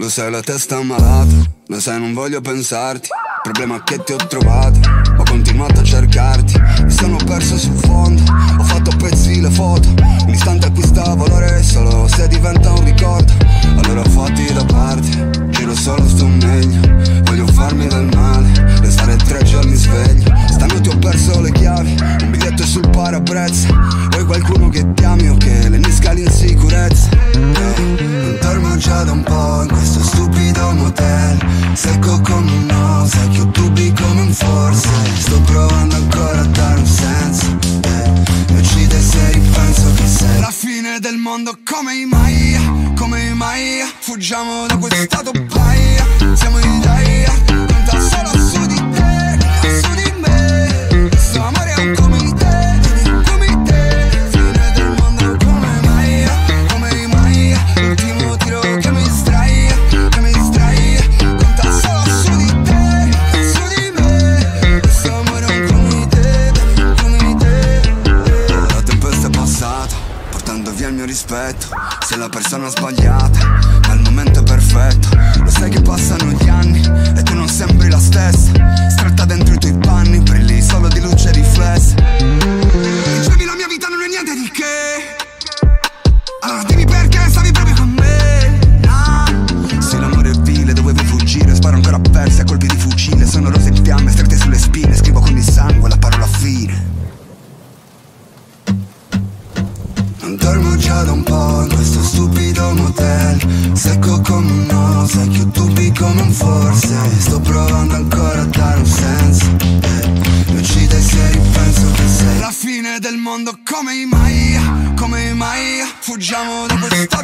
Lo sai la testa malata, lo sai non voglio pensarti. Problema che ti ho trovato, ho continuato a cercarti. Mi sono perso sul fondo, ho fatto pezzi le foto. Un istante acquista valore solo se diventa un ricordo. Allora fatti da parte, senso Mi uccide se ripenso che sei? La fine del mondo come i Maya, come i Maya. Fuggiamo da questo paia. Siamo rispetto. Sei la persona sbagliata, ma il momento è perfetto. Lo sai che passano gli anni e tu non sembri la stessa Non dormo già da un po' in questo stupido motel. Secco come un no, sai ho dubbi come un forse. Sto provando ancora a dare un senso. Eh, Mi uccide se ripenso che sei La fine del mondo. Come i Maya, come i Maya Fuggiamo da questo